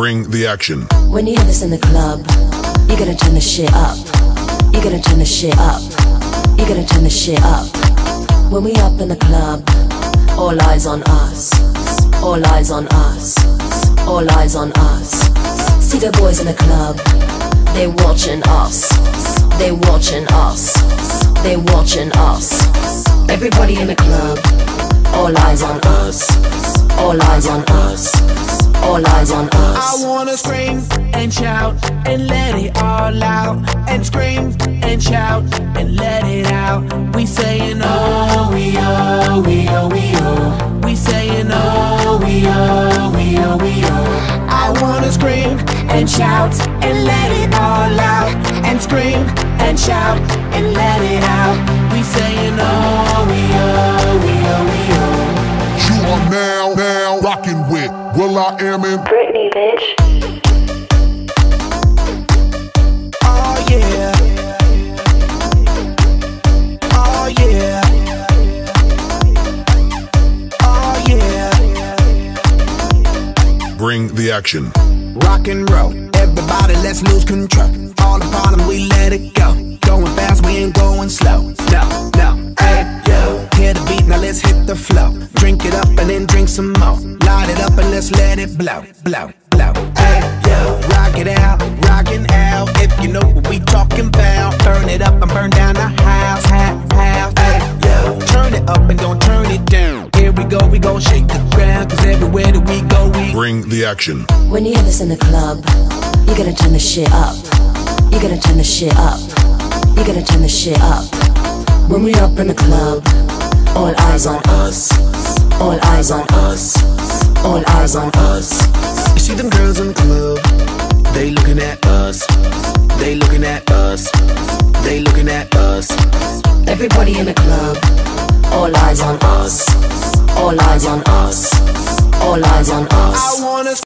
Bring the action. When you have this in the club, you gotta turn the shit up. You gotta turn the shit up. You gotta turn the shit up. When we up in the club, all eyes on us. All eyes on us. All eyes on us. See the boys in the club, they watching us. They watching us. They watching us. Everybody in the club, all eyes on us. All eyes on us. All eyes on us. I wanna scream and shout and let it all out. And scream and shout and let it out. We saying oh, we oh, we oh, we oh. We saying oh, we oh, we oh, we oh. I wanna scream and shout and let it all out. And scream and shout and with will.i.am in Britney, bitch. Oh yeah. Oh yeah. Oh yeah. Bring the action. Rock and roll. Everybody, let's lose control. All the problems, we let it go. Going fast, we ain't going slow. No, no, hey, yo. Hear the beat, now let's hit the flow. Drink it up and then drink some more. Light it up and let's it blow, blow, blow. Hey, yo. Rock it out, rockin' out. If you know what we talking about. Burn it up and burn down the house, house, house. Hey, yo. Turn it up and don't turn it down. Here we go, we gon' shake the ground. Cause everywhere that we go, we Bring the action. When you have this in the club, you gotta turn the shit up. You gotta turn the shit up. You gotta turn the shit up. When we up in the club, all eyes on us. All eyes on us. All eyes on us. You see them girls in the club, they looking at us. They looking at us. They looking at us. Everybody in the club, all eyes on us. All eyes on us. All eyes on us. I wanna